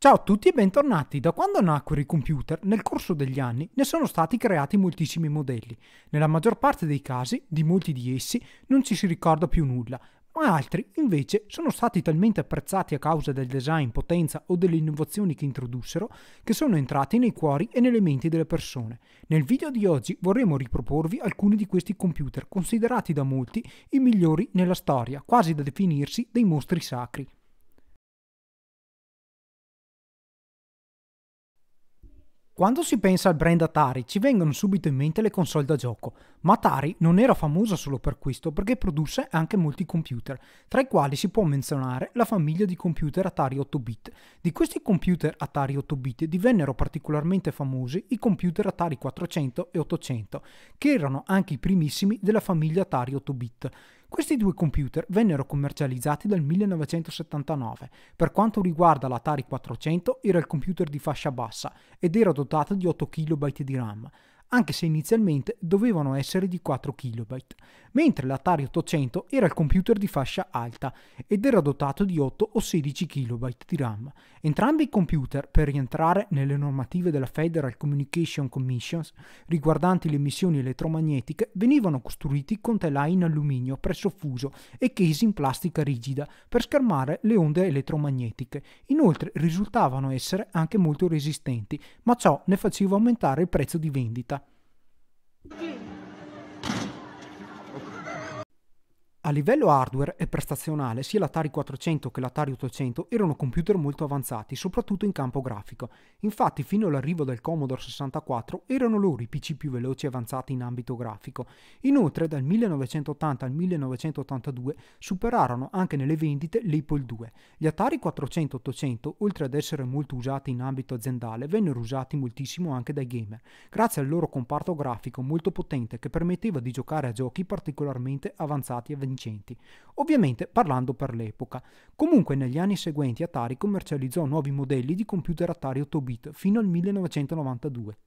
Ciao a tutti e bentornati. Da quando nacquero i computer, nel corso degli anni ne sono stati creati moltissimi modelli. Nella maggior parte dei casi, di molti di essi, non ci si ricorda più nulla, ma altri, invece, sono stati talmente apprezzati a causa del design, potenza o delle innovazioni che introdussero, che sono entrati nei cuori e nelle menti delle persone. Nel video di oggi vorremmo riproporvi alcuni di questi computer, considerati da molti i migliori nella storia, quasi da definirsi dei mostri sacri. Quando si pensa al brand Atari ci vengono subito in mente le console da gioco, ma Atari non era famosa solo per questo perché produsse anche molti computer, tra i quali si può menzionare la famiglia di computer Atari 8-bit. Di questi computer Atari 8-bit divennero particolarmente famosi i computer Atari 400 e 800, che erano anche i primissimi della famiglia Atari 8-bit. Questi due computer vennero commercializzati dal 1979. Per quanto riguarda l'Atari 400 era il computer di fascia bassa ed era dotato di 8 KB di RAM anche se inizialmente dovevano essere di 4 KB, mentre l'Atari 800 era il computer di fascia alta ed era dotato di 8 o 16 KB di RAM. Entrambi i computer, per rientrare nelle normative della Federal Communication Commission riguardanti le emissioni elettromagnetiche, venivano costruiti con telai in alluminio presso fuso e case in plastica rigida per schermare le onde elettromagnetiche. Inoltre risultavano essere anche molto resistenti, ma ciò ne faceva aumentare il prezzo di vendita. Mm. A livello hardware e prestazionale, sia l'Atari 400 che l'Atari 800 erano computer molto avanzati, soprattutto in campo grafico. Infatti, fino all'arrivo del Commodore 64 erano loro i PC più veloci e avanzati in ambito grafico. Inoltre, dal 1980 al 1982 superarono anche nelle vendite l'Apple 2. Gli Atari 400 800, oltre ad essere molto usati in ambito aziendale, vennero usati moltissimo anche dai gamer, grazie al loro comparto grafico molto potente che permetteva di giocare a giochi particolarmente avanzati e vincenti vincenti, ovviamente parlando per l'epoca. Comunque negli anni seguenti Atari commercializzò nuovi modelli di computer Atari 8-bit fino al 1992.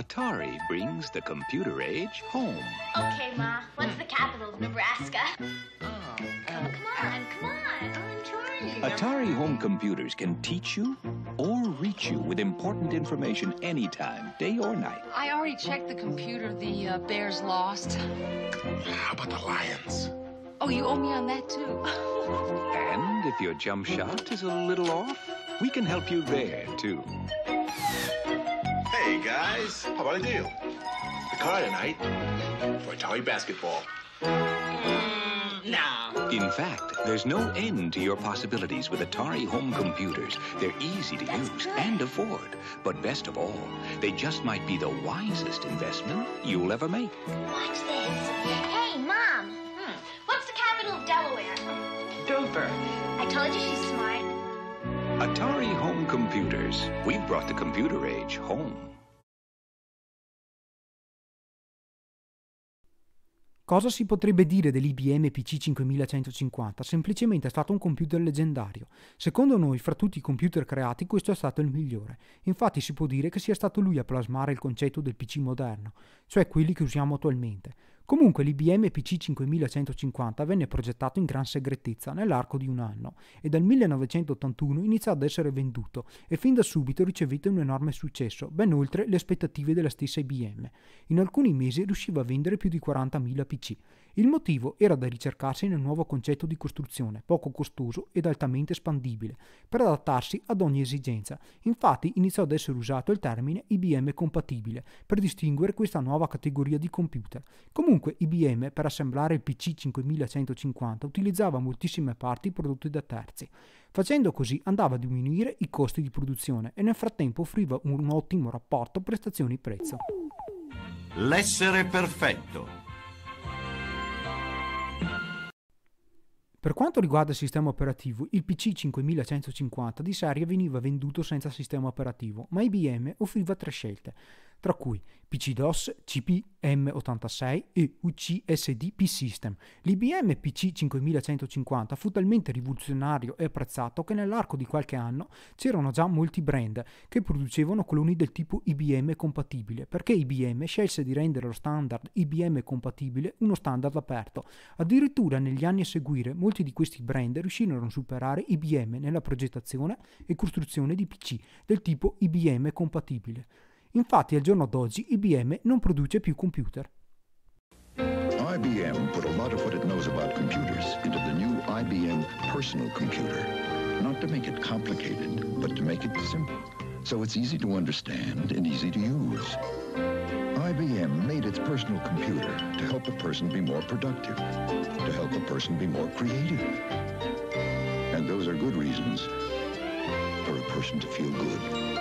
Atari brings the computer age home. Okay, Ma, what's the capital of Nebraska? Oh, come, come on, come on. I'm trying. Atari home computers can teach you or reach you with important information anytime, day or night. I already checked the computer. The uh, Bears lost. How about the Lions? Oh, you owe me on that too. And if your jump shot is a little off, we can help you there, too. Hey, guys, how about a deal? The car tonight for Atari basketball. no. In fact, there's no end to your possibilities with Atari home computers. They're easy to That's use good. and afford. But best of all, they just might be the wisest investment you'll ever make. Watch this. Hey, Mom. Hmm. What's the capital of Delaware? Dover. I told you she's smart. Atari home computers. We've brought the computer age home. Cosa si potrebbe dire dell'IBM PC 5150? Semplicemente è stato un computer leggendario. Secondo noi, fra tutti i computer creati, questo è stato il migliore. Infatti si può dire che sia stato lui a plasmare il concetto del PC moderno, cioè quelli che usiamo attualmente. Comunque l'IBM PC 5150 venne progettato in gran segretezza nell'arco di un anno e dal 1981 iniziò ad essere venduto e fin da subito ricevette un enorme successo, ben oltre le aspettative della stessa IBM. In alcuni mesi riusciva a vendere più di 40.000 PC. Il motivo era da ricercarsi nel nuovo concetto di costruzione, poco costoso ed altamente espandibile, per adattarsi ad ogni esigenza. Infatti iniziò ad essere usato il termine IBM compatibile per distinguere questa nuova categoria di computer. Comunque IBM per assemblare il PC 5150 utilizzava moltissime parti prodotte da terzi. Facendo così andava a diminuire i costi di produzione e nel frattempo offriva un ottimo rapporto prestazioni-prezzo. L'essere perfetto. Per quanto riguarda il sistema operativo, il PC 5150 di serie veniva venduto senza sistema operativo, ma IBM offriva tre scelte. Tra cui PC-DOS, CP-M86 e UCSD P-System. L'IBM PC 5150 fu talmente rivoluzionario e apprezzato che nell'arco di qualche anno c'erano già molti brand che producevano cloni del tipo IBM compatibile, perché IBM scelse di rendere lo standard IBM compatibile uno standard aperto. Addirittura negli anni a seguire molti di questi brand riuscirono a superare IBM nella progettazione e costruzione di PC del tipo IBM compatibile. Infatti al giorno d'oggi IBM non produce più computer. IBM put a lot of what it knows about computers into the new IBM personal computer. Not to make it complicated, but to make it simple. So it's easy to understand and easy to use. IBM made its personal computer to help a person be more productive, to help a person be more creative. And those are good reasons for a person to feel good.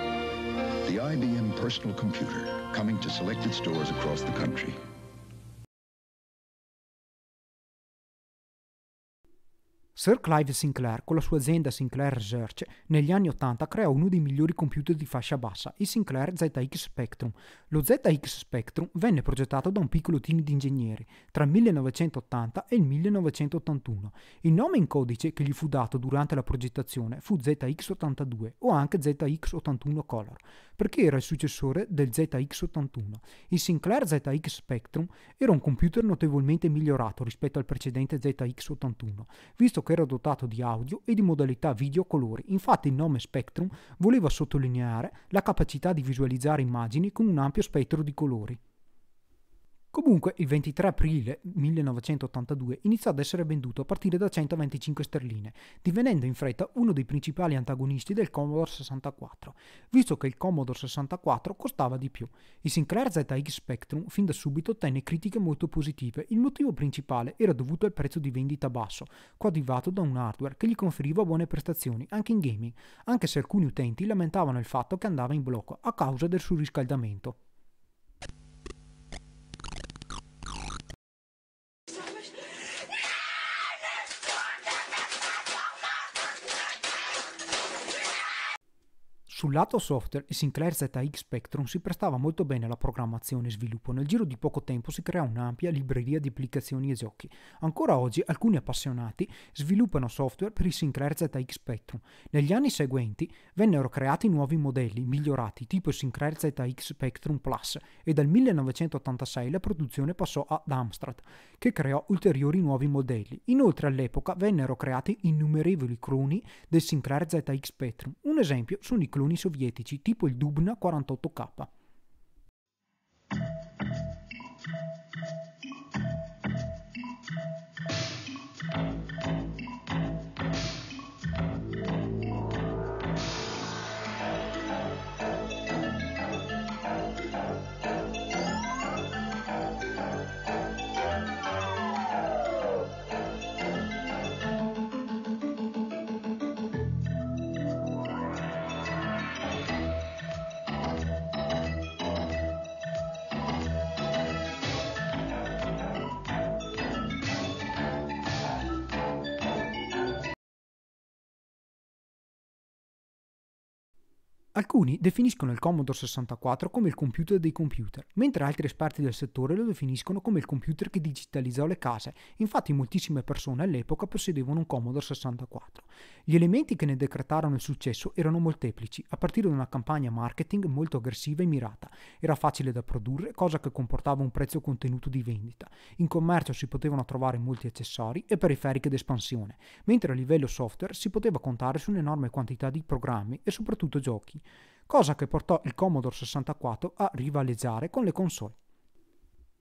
The IBM personal computer, coming to selected stores across the country. Sir Clive Sinclair, con la sua azienda Sinclair Research, negli anni 80 creò uno dei migliori computer di fascia bassa, il Sinclair ZX Spectrum. Lo ZX Spectrum venne progettato da un piccolo team di ingegneri tra il 1980 e il 1981. Il nome in codice che gli fu dato durante la progettazione fu ZX82 o anche ZX81 Color, perché era il successore del ZX81. Il Sinclair ZX Spectrum era un computer notevolmente migliorato rispetto al precedente ZX81, visto che che era dotato di audio e di modalità video colori. Infatti il nome Spectrum voleva sottolineare la capacità di visualizzare immagini con un ampio spettro di colori. Comunque, il 23 aprile 1982 iniziò ad essere venduto a partire da 125 sterline, divenendo in fretta uno dei principali antagonisti del Commodore 64, visto che il Commodore 64 costava di più. Il Sinclair ZX Spectrum fin da subito ottenne critiche molto positive. Il motivo principale era dovuto al prezzo di vendita basso, coadiuvato da un hardware che gli conferiva buone prestazioni anche in gaming, anche se alcuni utenti lamentavano il fatto che andava in blocco a causa del surriscaldamento. Sul lato software, il Sinclair ZX Spectrum si prestava molto bene alla programmazione e sviluppo. Nel giro di poco tempo si creò un'ampia libreria di applicazioni e giochi. Ancora oggi alcuni appassionati sviluppano software per il Sinclair ZX Spectrum. Negli anni seguenti vennero creati nuovi modelli migliorati tipo il Sinclair ZX Spectrum Plus e dal 1986 la produzione passò ad Amstrad, che creò ulteriori nuovi modelli. Inoltre all'epoca vennero creati innumerevoli cloni del Sinclair ZX Spectrum. Un esempio sono i cloni cloni sovietici tipo il Dubna 48K. Alcuni definiscono il Commodore 64 come il computer dei computer, mentre altri esperti del settore lo definiscono come il computer che digitalizzò le case. Infatti moltissime persone all'epoca possedevano un Commodore 64. Gli elementi che ne decretarono il successo erano molteplici, a partire da una campagna marketing molto aggressiva e mirata. Era facile da produrre, cosa che comportava un prezzo contenuto di vendita. In commercio si potevano trovare molti accessori e periferiche d'espansione, mentre a livello software si poteva contare su un'enorme quantità di programmi e soprattutto giochi cosa che portò il Commodore 64 a rivalizzare con le console.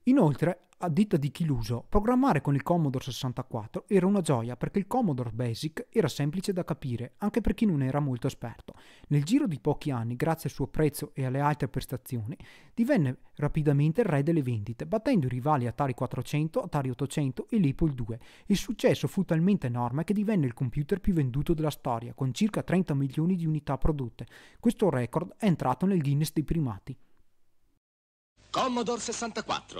Inoltre, a ditta di chi l'uso, programmare con il Commodore 64 era una gioia perché il Commodore Basic era semplice da capire anche per chi non era molto esperto. Nel giro di pochi anni, grazie al suo prezzo e alle altre prestazioni, divenne rapidamente il re delle vendite, battendo i rivali Atari 400, Atari 800 e l'Apple II. Il successo fu talmente enorme che divenne il computer più venduto della storia, con circa 30 milioni di unità prodotte. Questo record è entrato nel Guinness dei primati. Commodore 64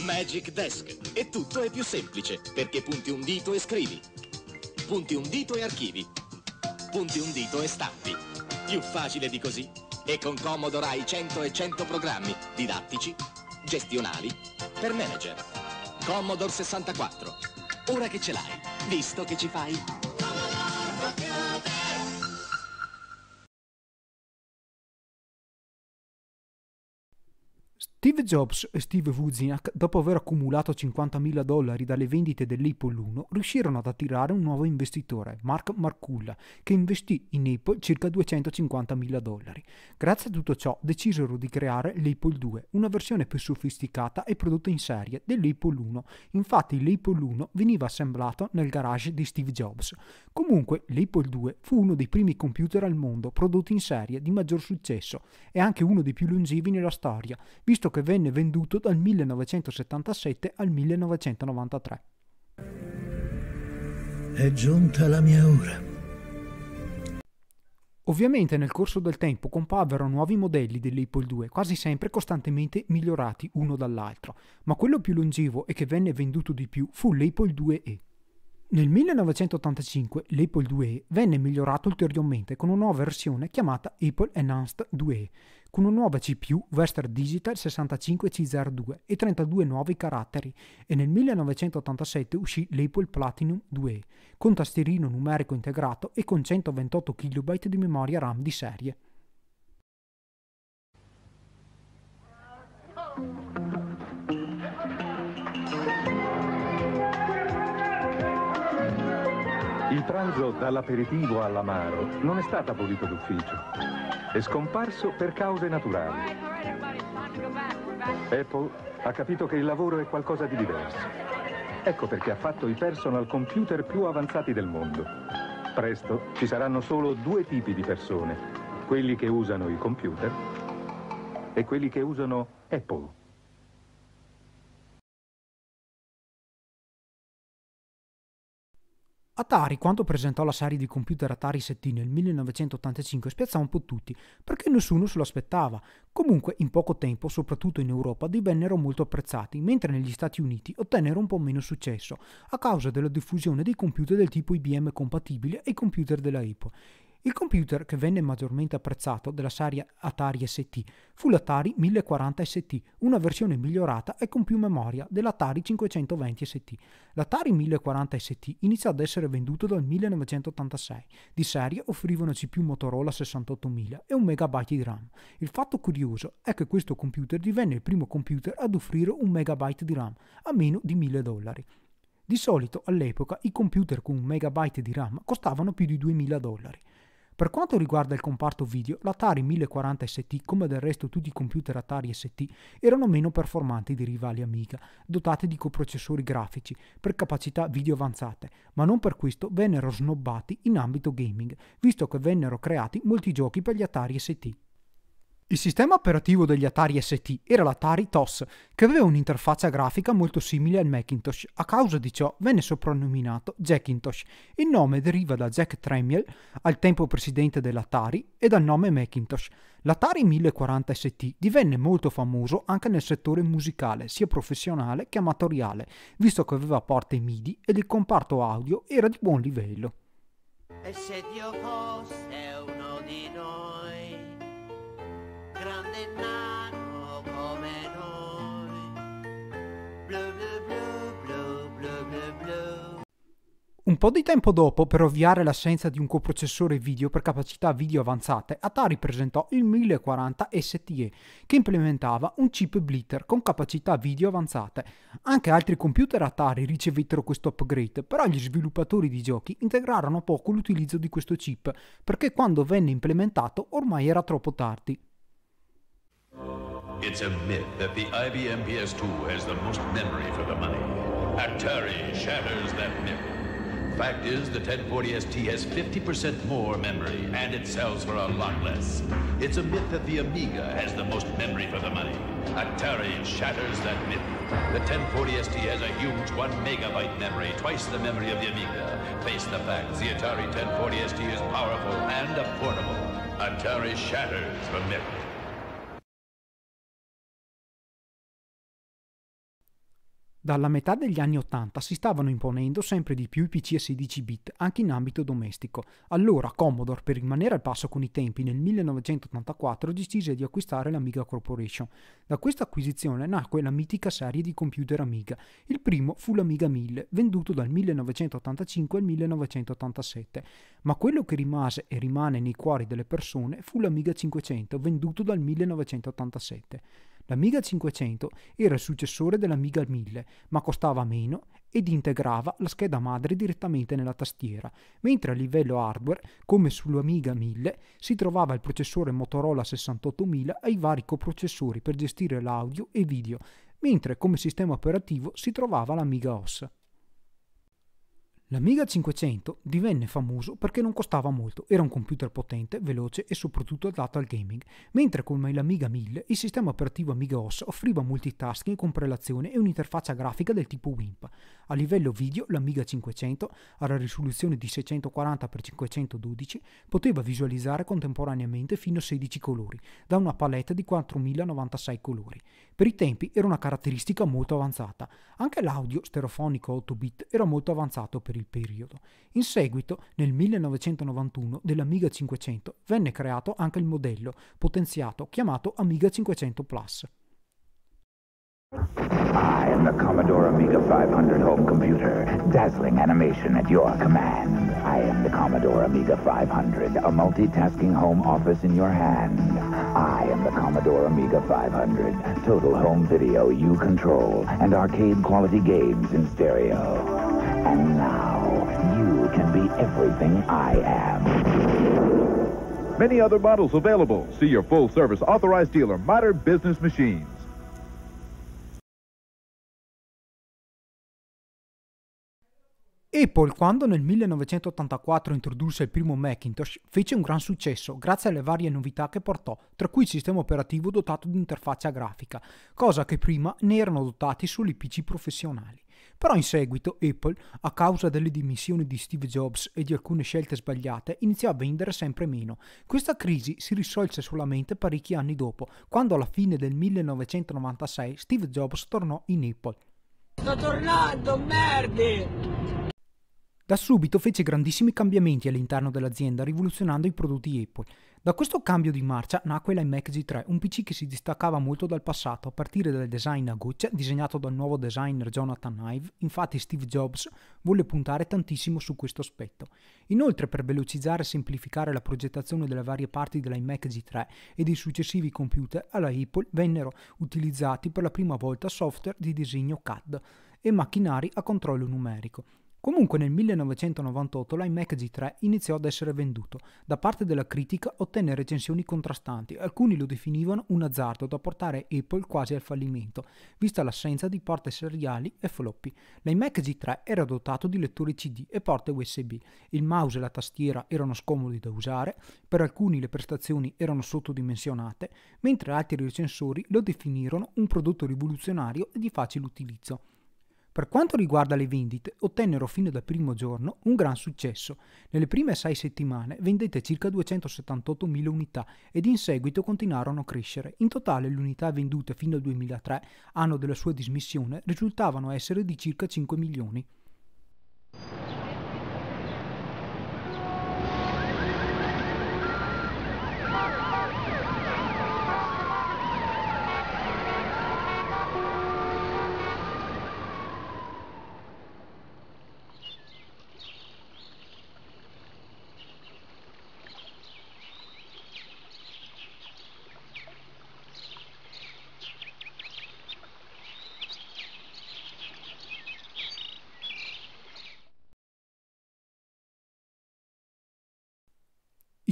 Magic Desk. E tutto è più semplice, perché punti un dito e scrivi. Punti un dito e archivi. Punti un dito e stampi. Più facile di così. E con Commodore hai 100 e 100 programmi didattici, gestionali, per manager. Commodore 64. Ora che ce l'hai, visto che ci fai? Steve Jobs e Steve Wozniak, dopo aver accumulato 50.000 dollari dalle vendite dell'Apple 1, riuscirono ad attirare un nuovo investitore, Mark Marculla, che investì in Apple circa 250.000 dollari. Grazie a tutto ciò decisero di creare l'Apple 2, una versione più sofisticata e prodotta in serie dell'Apple 1. Infatti l'Apple 1 veniva assemblato nel garage di Steve Jobs. Comunque l'Apple 2 fu uno dei primi computer al mondo prodotti in serie di maggior successo e anche uno dei più longevi nella storia, visto che venne venduto dal 1977 al 1993. È giunta la mia ora. Ovviamente nel corso del tempo comparvero nuovi modelli dell'Apple 2, quasi sempre costantemente migliorati uno dall'altro, ma quello più longevo e che venne venduto di più fu l'Apple 2e. Nel 1985 l'Apple 2e venne migliorato ulteriormente con una nuova versione chiamata Apple Enhanced 2e, con una nuova CPU Western Digital 65C02 e 32 nuovi caratteri e nel 1987 uscì l'Apple Platinum 2e, con tastierino numerico integrato e con 128 KB di memoria RAM di serie. Il pranzo dall'aperitivo all'amaro non è stato abolito d'ufficio. È scomparso per cause naturali. Apple ha capito che il lavoro è qualcosa di diverso. Ecco perché ha fatto i personal computer più avanzati del mondo. Presto ci saranno solo due tipi di persone, quelli che usano i computer e quelli che usano Apple. Atari, quando presentò la serie di computer Atari ST nel 1985, spiazzò un po' tutti, perché nessuno se lo aspettava. Comunque, in poco tempo, soprattutto in Europa, divennero molto apprezzati, mentre negli Stati Uniti ottennero un po' meno successo, a causa della diffusione dei computer del tipo IBM compatibile e computer della Apple. Il computer che venne maggiormente apprezzato della serie Atari ST fu l'Atari 1040 ST, una versione migliorata e con più memoria dell'Atari 520 ST. L'Atari 1040 ST iniziò ad essere venduto dal 1986. Di serie offrivano CPU Motorola 68000 e un MB di RAM. Il fatto curioso è che questo computer divenne il primo computer ad offrire un MB di RAM a meno di 1000 dollari. Di solito all'epoca i computer con un megabyte di RAM costavano più di 2000 dollari. Per quanto riguarda il comparto video, l'Atari 1040 ST, come del resto tutti i computer Atari ST, erano meno performanti dei rivali Amiga, dotati di coprocessori grafici per capacità video avanzate, ma non per questo vennero snobbati in ambito gaming, visto che vennero creati molti giochi per gli Atari ST. Il sistema operativo degli Atari ST era l'Atari TOS, che aveva un'interfaccia grafica molto simile al Macintosh. A causa di ciò venne soprannominato Jackintosh. Il nome deriva da Jack Tramiel, al tempo presidente dell'Atari, e dal nome Macintosh. L'Atari 1040 ST divenne molto famoso anche nel settore musicale, sia professionale che amatoriale, visto che aveva porte MIDI ed il comparto audio era di buon livello. E se Dio fosse uno di noi grande nano come noi. Blu blu blu. Un po' di tempo dopo, per ovviare l'assenza di un coprocessore video per capacità video avanzate, Atari presentò il 1040 STE, che implementava un chip Blitter con capacità video avanzate. Anche altri computer Atari ricevettero questo upgrade, però gli sviluppatori di giochi integrarono poco l'utilizzo di questo chip, perché quando venne implementato ormai era troppo tardi. It's a myth that the IBM PS2 has the most memory for the money. Atari shatters that myth. Fact is, the 1040 ST has 50% more memory, and it sells for a lot less. It's a myth that the Amiga has the most memory for the money. Atari shatters that myth. The 1040 ST has a huge 1 megabyte memory, twice the memory of the Amiga. Face the facts, the Atari 1040 ST is powerful and affordable. Atari shatters the myth. Dalla metà degli anni 80 si stavano imponendo sempre di più i PC a 16 bit, anche in ambito domestico. Allora Commodore, per rimanere al passo con i tempi, nel 1984 decise di acquistare l'Amiga Corporation. Da questa acquisizione nacque la mitica serie di computer Amiga. Il primo fu l'Amiga 1000, venduto dal 1985 al 1987, ma quello che rimase e rimane nei cuori delle persone fu l'Amiga 500, venduto dal 1987. L'Amiga 500 era il successore dell'Amiga 1000, ma costava meno ed integrava la scheda madre direttamente nella tastiera, mentre a livello hardware, come sull'Amiga 1000, si trovava il processore Motorola 68000 e i vari coprocessori per gestire l'audio e video, mentre come sistema operativo si trovava l'Amiga OS. L'Amiga 500 divenne famoso perché non costava molto, era un computer potente, veloce e soprattutto adatto al gaming, mentre come l'Amiga 1000 il sistema operativo Amiga OS offriva multitasking con prelazione e un'interfaccia grafica del tipo WIMP. A livello video l'Amiga 500, alla risoluzione di 640x512, poteva visualizzare contemporaneamente fino a 16 colori, da una palette di 4096 colori. Per i tempi era una caratteristica molto avanzata, anche l'audio stereofonico 8 bit era molto avanzato per il periodo. In seguito, nel 1991, dell'Amiga 500 venne creato anche il modello potenziato chiamato Amiga 500 Plus. I am the Commodore Amiga 500 home computer. Dazzling animation at your command. I am the Commodore Amiga 500, a multitasking home office in your hand. I am the Commodore Amiga 500, total home video you control, and arcade quality games in stereo. And now, you can be everything I am. Many other models available. See your full service authorized dealer, Modern Business Machines. Apple, quando nel 1984 introdusse il primo Macintosh, fece un gran successo grazie alle varie novità che portò, tra cui il sistema operativo dotato di interfaccia grafica, cosa che prima ne erano dotati solo i PC professionali. Però in seguito Apple, a causa delle dimissioni di Steve Jobs e di alcune scelte sbagliate, iniziò a vendere sempre meno. Questa crisi si risolse solamente parecchi anni dopo, quando alla fine del 1996 Steve Jobs tornò in Apple. Sto tornando, merdi! Da subito fece grandissimi cambiamenti all'interno dell'azienda, rivoluzionando i prodotti Apple. Da questo cambio di marcia nacque l'iMac G3, un PC che si distaccava molto dal passato, a partire dal design a goccia disegnato dal nuovo designer Jonathan Ive. Infatti Steve Jobs volle puntare tantissimo su questo aspetto. Inoltre, per velocizzare e semplificare la progettazione delle varie parti dell'iMac G3 e dei successivi computer, alla Apple vennero utilizzati per la prima volta software di disegno CAD e macchinari a controllo numerico. Comunque nel 1998 l'iMac G3 iniziò ad essere venduto. Da parte della critica ottenne recensioni contrastanti, alcuni lo definivano un azzardo da portare Apple quasi al fallimento, vista l'assenza di porte seriali e floppy. L'iMac G3 era dotato di lettori CD e porte USB, il mouse e la tastiera erano scomodi da usare, per alcuni le prestazioni erano sottodimensionate, mentre altri recensori lo definirono un prodotto rivoluzionario e di facile utilizzo. Per quanto riguarda le vendite, ottennero fino dal primo giorno un gran successo. Nelle prime sei settimane vendette circa 278.000 unità ed in seguito continuarono a crescere. In totale le unità vendute fino al 2003, anno della sua dismissione, risultavano essere di circa 5 milioni.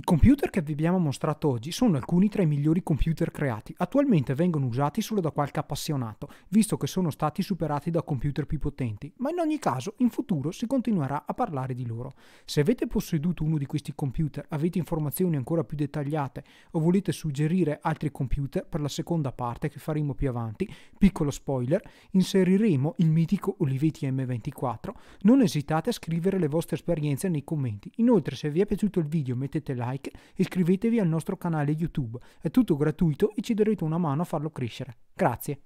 Computer che vi abbiamo mostrato oggi sono alcuni tra i migliori computer creati. Attualmente vengono usati solo da qualche appassionato, visto che sono stati superati da computer più potenti, ma in ogni caso in futuro si continuerà a parlare di loro. Se avete posseduto uno di questi computer, avete informazioni ancora più dettagliate o volete suggerire altri computer per la seconda parte che faremo più avanti, piccolo spoiler, inseriremo il mitico Olivetti M24. Non esitate a scrivere le vostre esperienze nei commenti. Inoltre se vi è piaciuto il video mettete like like iscrivetevi al nostro canale YouTube. È tutto gratuito e ci darete una mano a farlo crescere. Grazie.